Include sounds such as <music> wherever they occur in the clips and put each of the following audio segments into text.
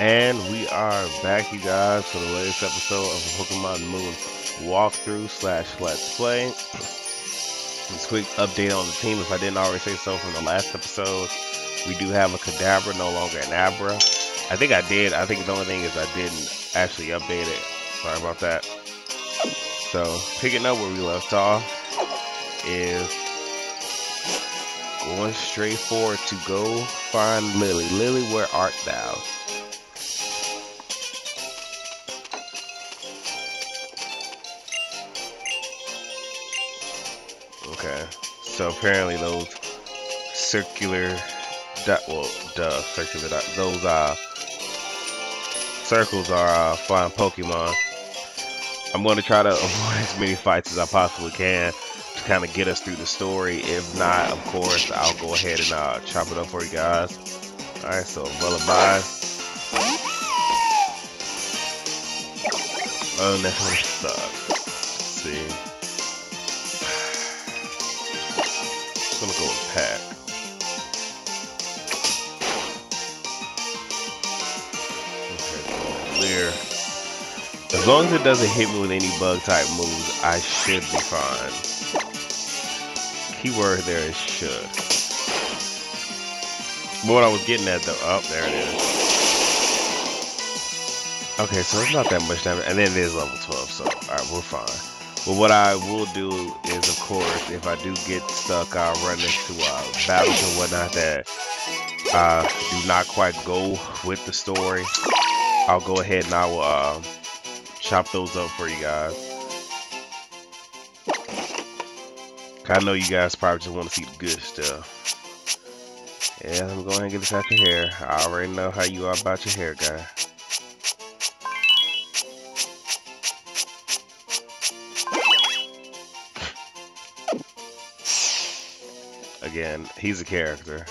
And we are back, you guys, for the latest episode of Pokemon Moon walkthrough slash Let's Play. This quick update on the team, if I didn't already say so from the last episode. We do have a Kadabra, no longer an Abra. I think I did. I think the only thing is I didn't actually update it. Sorry about that. So, picking up where we left off is going straight forward to go find Lillie. Lillie, where art thou? So apparently those circular dot well duh circular dot those uh circles are uh flying Pokemon. I'm gonna try to <laughs> avoid as many fights as I possibly can to kind of get us through the story. If not, of course, I'll go ahead and uh, chop it up for you guys. Alright, so lullaby. Oh, that <laughs> sucks. Let's gonna go with Pack. Okay, clear. As long as it doesn't hit me with any bug type moves, I should be fine. Keyword there is should. What I was getting at though, oh, there it is. Okay, so it's not that much damage, and then it is level 12, so alright, we're fine. But what I will do is, of course, if I do get stuck, I'll run into uh, battles and whatnot that uh, do not quite go with the story. I'll go ahead and I will uh, chop those up for you guys. I know you guys probably just want to see the good stuff. Yeah, I'm going to get this out your hair. I already know how you are about your hair, guy. Again. He's a character.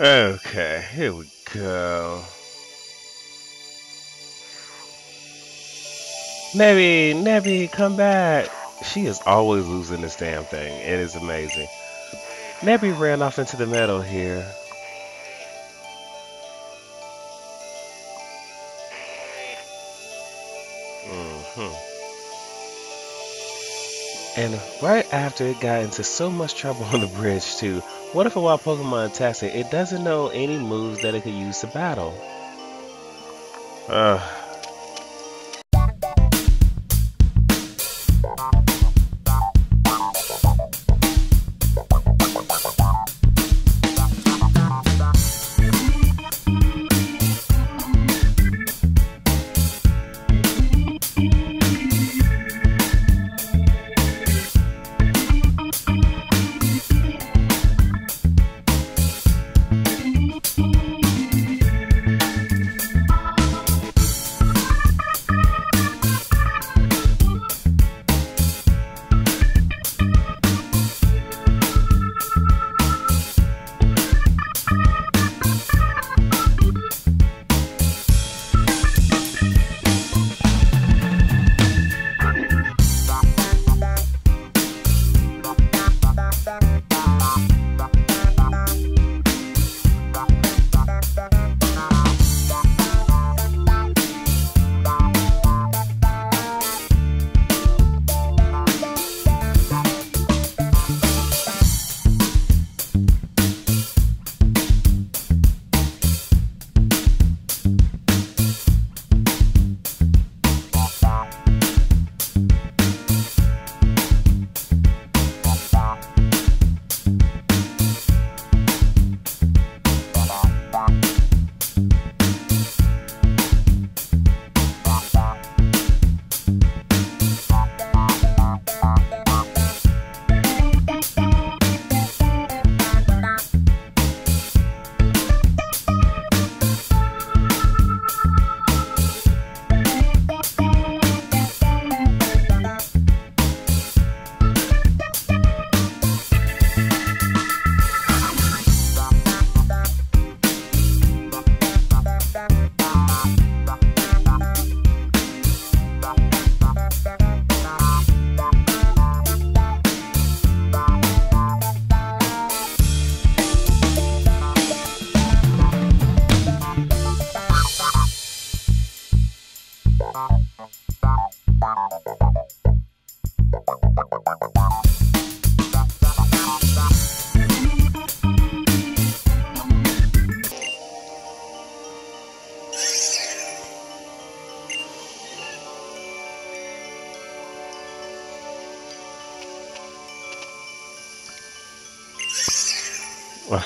Okay, here we go. Nebby, Nebby, come back. She is always losing this damn thing. It is amazing. Nebby ran off into the meadow here. Hmm And right after it got into so much trouble on the bridge too, what if a wild Pokemon attacks it, it doesn't know any moves that it could use to battle? Ugh.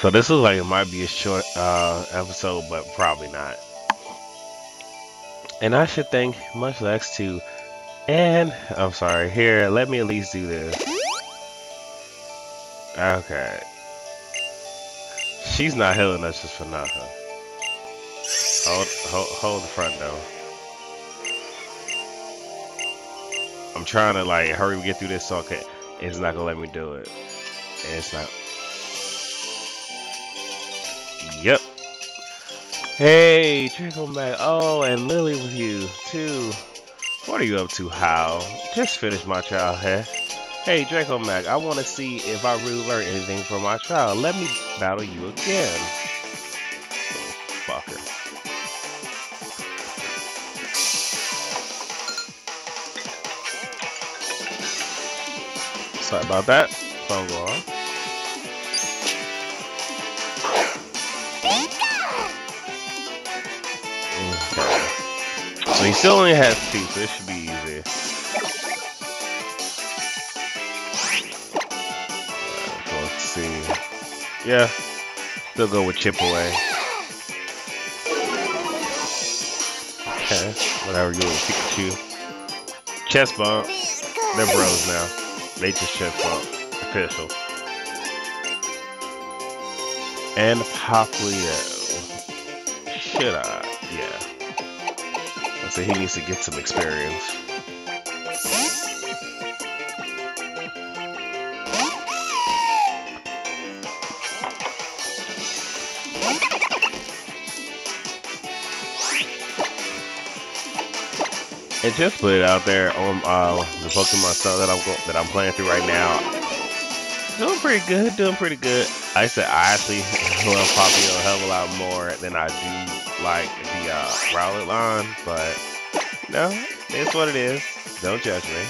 So this is like it might be a short uh, episode, but probably not. And I should thank Much Lex to, And I'm sorry, here, let me at least do this. Okay. She's not healing us just for nothing. Hold, hold, hold the front though. I'm trying to like hurry get through this so can, it's not gonna let me do it. And it's not. Yep. Hey, Draco Mac. Oh, and Lillie with you too. What are you up to, Hau? Just finished my trial, huh? Hey, Draco Mac, I want to see if I really learned anything from my trial. Let me battle you again. fucker. Sorry about that. Phone go on. Okay. So he still only has two, so this should be easy. so uh, let's see. Yeah, still go with chip away. Okay, whatever you want, Pikachu. Chest bump. They're bros now. They just chest bump. Official. And Popplio. Should I? Say he needs to get some experience. And just put it out there on uh, the Pokemon stuff that I'm that I'm playing through right now. Doing pretty good, doing pretty good. I said I actually <laughs> love Poppy a hell of a lot more than I do like the uh, Rowlet line, but no, it's what it is. Don't judge me.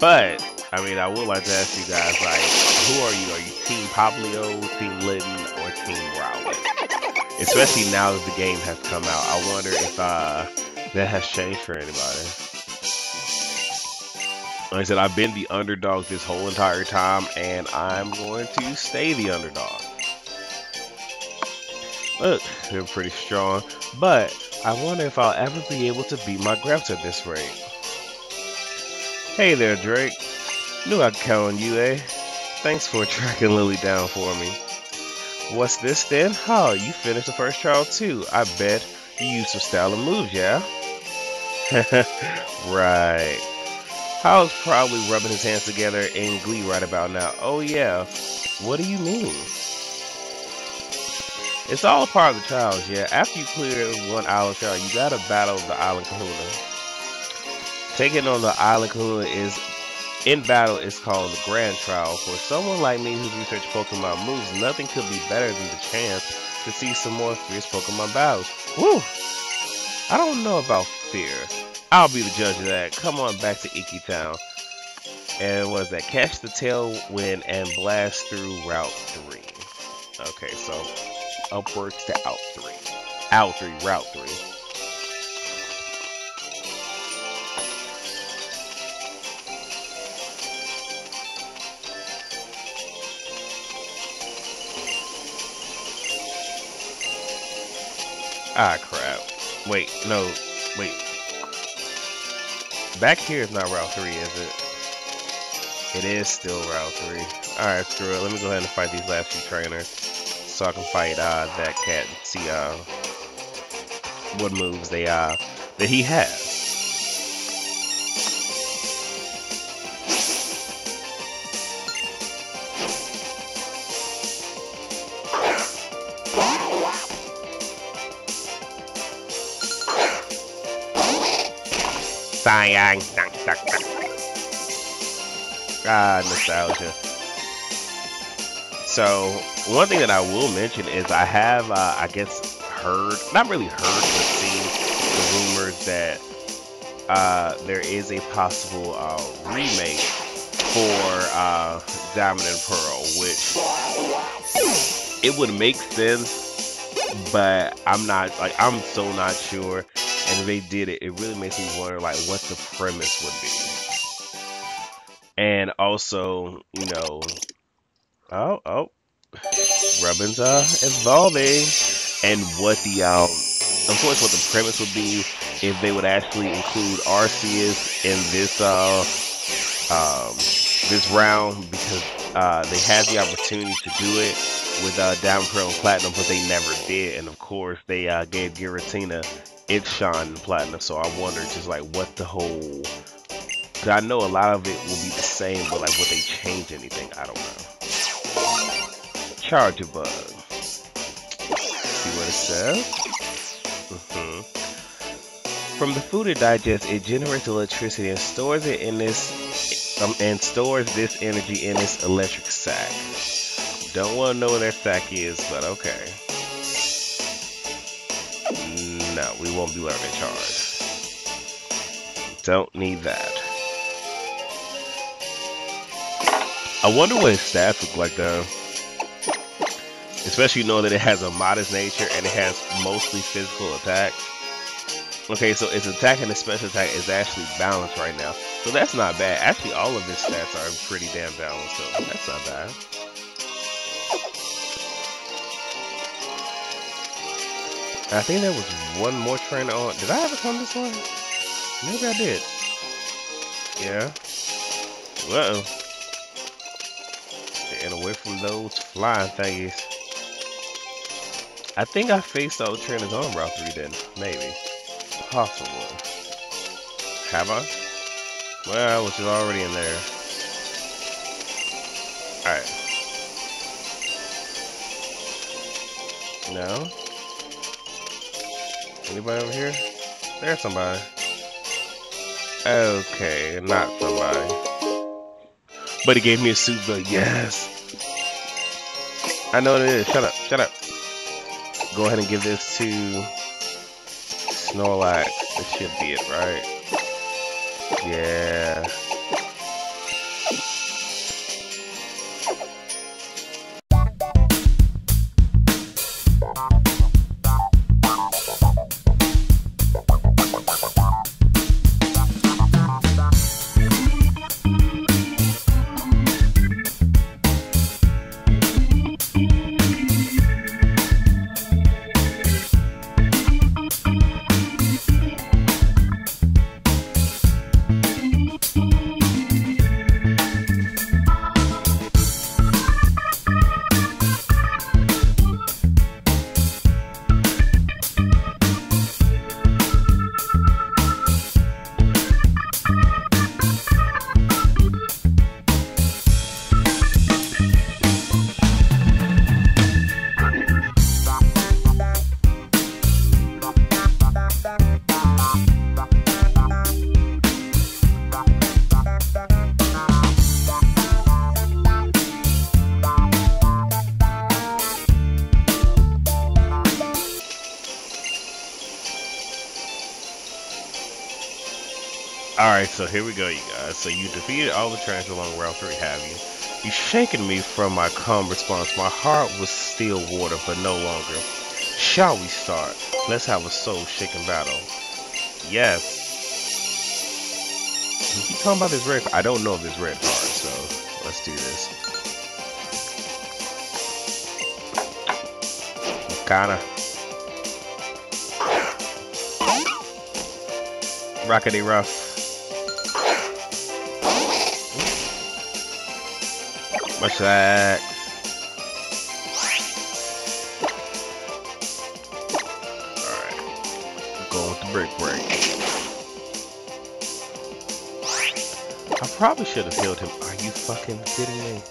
But I mean, I would like to ask you guys, like, who are you? Are you Team Popplio, Team Litten, or Team Rowlet? Especially now that the game has come out. I wonder if uh, that has changed for anybody. Like I said, I've been the underdog this whole entire time, and I'm going to stay the underdog. Look, they're pretty strong, but I wonder if I'll ever be able to beat my Grefts at this rate. Hey there, Drake. Knew I'd count on you, eh? Thanks for <laughs> tracking Lillie down for me. What's this then? Oh, you finished the first trial too. I bet you used some style and moves, yeah? <laughs> right. Hau's probably rubbing his hands together in glee right about now. Oh yeah. What do you mean? It's all part of the trials, yeah. After you clear one island trial, you gotta battle the island kahuna. Taking on the island kahuna is in battle is called the Grand Trial. For someone like me who's researched Pokemon moves, nothing could be better than the chance to see some more fierce Pokemon battles. Woo! I don't know about fear. I'll be the judge of that. Come on back to Iki Town. And was that catch the tailwind and blast through Route 3. Okay, so upwards to out 3. Out 3, Route 3. Ah, crap. Wait, no, wait. Back here is not Route 3, is it? It is still Route 3. Alright, screw it. Let me go ahead and fight these last two trainers. So I can fight uh, that cat and see uh, what moves they uh, that he has. sayang. Ah, nostalgia. So, one thing that I will mention is I have, uh, I guess, heard, not really heard, but seen the rumors that uh, there is a possible uh, remake for uh, Diamond and Pearl, which it would make sense, but I'm not, like, I'm so not sure and if they did it, it really makes me wonder like what the premise would be. and also, you know, oh, oh, Grubbin's are evolving, and what the um, of course, what the premise would be if they would actually include Arceus in this uh um this round because uh they had the opportunity to do it with uh Diamond Pearl and Platinum, but they never did, and of course they uh gave Giratina its shine in Platinum, so I wonder just like what the whole Cause I know a lot of it will be the same, but like would they change anything? I don't know. Charjabug. See what it says? Mm-hmm. From the food it digests, it generates electricity and stores it in this um, and stores this energy in its electric sac. Don't want to know what that sac is, but okay. No, we won't be learning charge. Don't need that. I wonder what his stats look like though. Especially knowing that it has a modest nature and it has mostly physical attacks. Okay, so its attack and its special attack is actually balanced right now. So that's not bad. Actually, all of its stats are pretty damn balanced, so that's not bad. I think there was one more trainer on. Did I ever come this way? Maybe I did. Yeah. Well and away from those flying thingies. I think I faced the trainers on Route 3 then. Maybe. Possible. Have I? Well, which is already in there. Alright. No? Anybody over here? There's somebody. Okay, not somebody. But he gave me a suit, but yes. I know what it is. Shut up. Shut up. Go ahead and give this to Snorlax. This should be it, right? Yeah. So here we go, you guys. So you defeated all the trains along Route 3, have you? You shaken me from my calm response. My heart was still water, but no longer. Shall we start? Let's have a soul-shaking battle. Yes. You keep talking about this red I don't know if this red card, so let's do this. Kinda. Rockety rough. Much that. Alright. Going with the break break. I probably should have healed him. Are you fucking kidding me?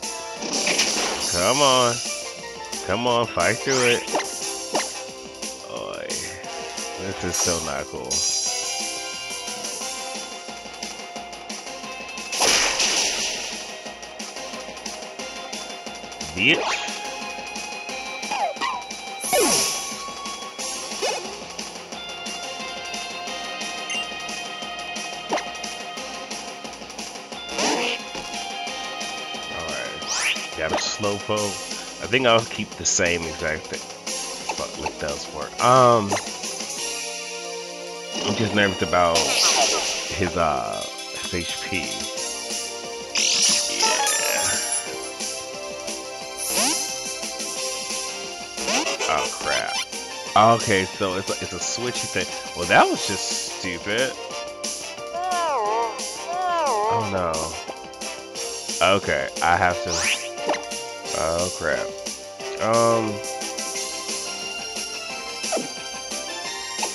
Come on. Come on, fight through it. Boy. This is so not cool. Bitch. Alright. Slowpoke. I think I'll keep the same exact thing. Fuck, it does work. Um, I'm just nervous about his uh HP. Okay, so it's a, it's a switchy thing. Well, that was just stupid. Oh no. Okay, I have to. Oh crap. Um.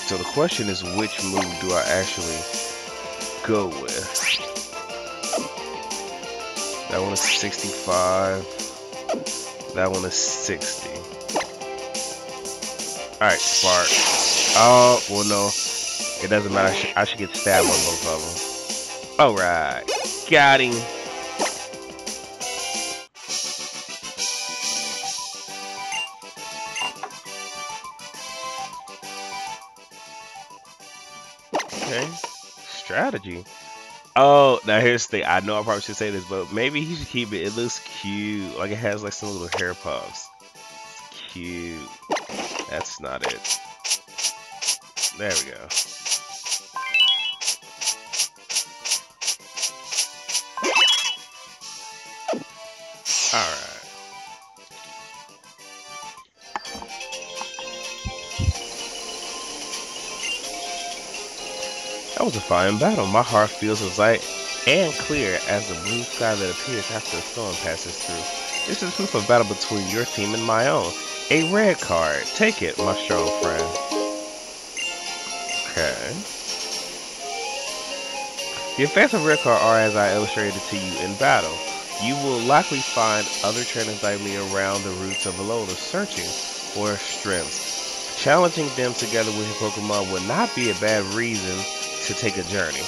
So the question is, which move do I actually go with? That one is 65. That one is 60. Alright, Spark. Oh, well, no. It doesn't matter. I should, I should get stabbed on both of them. Alright. Got him. Okay. Strategy. Oh, now here's the thing. I know I probably should say this, but maybe he should keep it. It looks cute. Like it has like some little hair puffs. It's cute. That's not it. There we go. Alright. That was a fine battle. My heart feels as light and clear as the blue sky that appears after a storm passes through. This is proof of battle between your team and my own. A red card. Take it, my strong friend. Okay. The effects of red card are as I illustrated to you in battle. You will likely find other trainers like me around the roots of Alola searching for strengths. Challenging them together with your Pokemon would not be a bad reason to take a journey.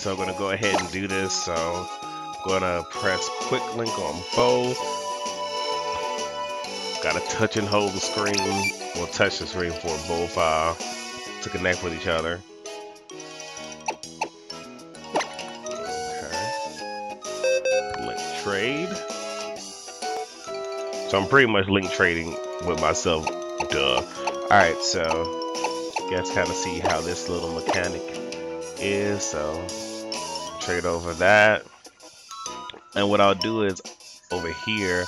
So I'm to go ahead and do this. So I'm to press quick link on both. Got to touch and hold the screen. We'll touch the screen for both uh, to connect with each other. Okay. Link trade. So I'm pretty much link trading with myself. Duh. Alright, so you guys kind of see how this little mechanic is. So trade over that. And what I'll do is over here,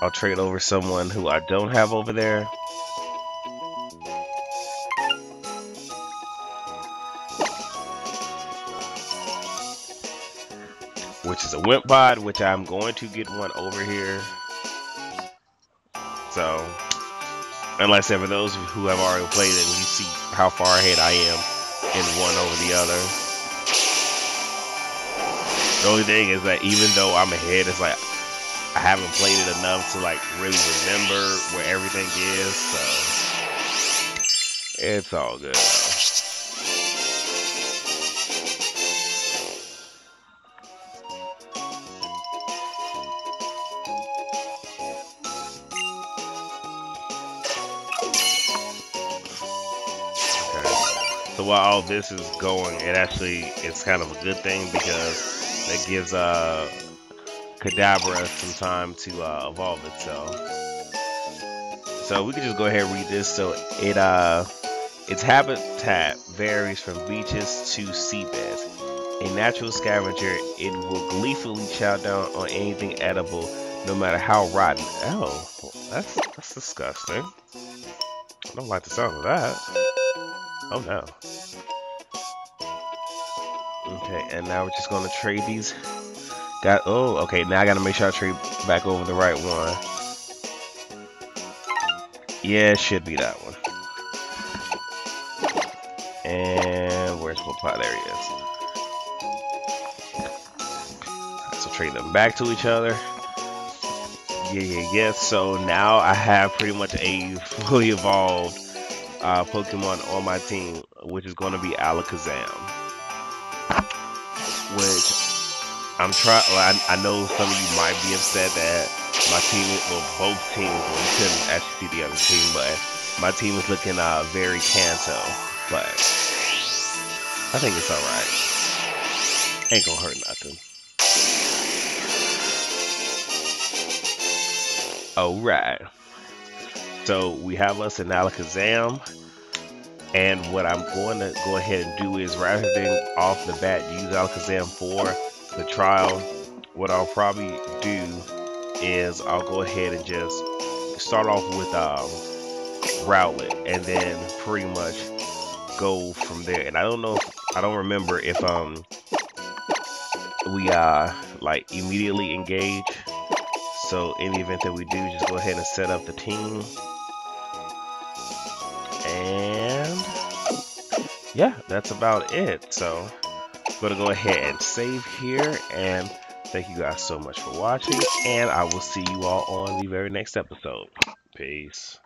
I'll trade over someone who I don't have over there. Which is a wimp Wimpod, which I'm going to get one over here. So, unless for those who have already played it you see how far ahead I am in one over the other. The only thing is that even though I'm ahead, it's like I haven't played it enough to like really remember where everything is, so it's all good. So while all this is going, it actually it's kind of a good thing because it gives uh Kadabra some time to uh, evolve itself. So we can just go ahead and read this. So it uh its habitat varies from beaches to seabeds. A natural scavenger, it will gleefully chow down on anything edible, no matter how rotten. Oh, that's that's disgusting. I don't like the sound of that. Oh no. Okay, and now we're just gonna trade these. Got oh, okay. Now I gotta make sure I trade back over the right one. Yeah, it should be that one. And where's my pot? There he is. So trade them back to each other. Yeah, yeah, yeah. So now I have pretty much a fully evolved uh, Pokemon on my team, which is going to be Alakazam. Which I'm trying. Well, I, I, know some of you might be upset that my team, well, both teams, well, you couldn't actually see the other team, but my team is looking uh, very Kanto. But I think it's alright. Ain't gonna hurt nothing. Alright. So we have us an Alakazam. And what I'm going to go ahead and do is rather than off the bat use Alakazam for the trial, what I'll probably do is I'll go ahead and just start off with um, Rowlet and then pretty much go from there. And I don't know, if, I don't remember if um we uh like immediately engage. So in the event that we do, just go ahead and set up the team. Yeah, that's about it. So I'm going to go ahead and save here. And thank you guys so much for watching. And I will see you all on the very next episode. Peace.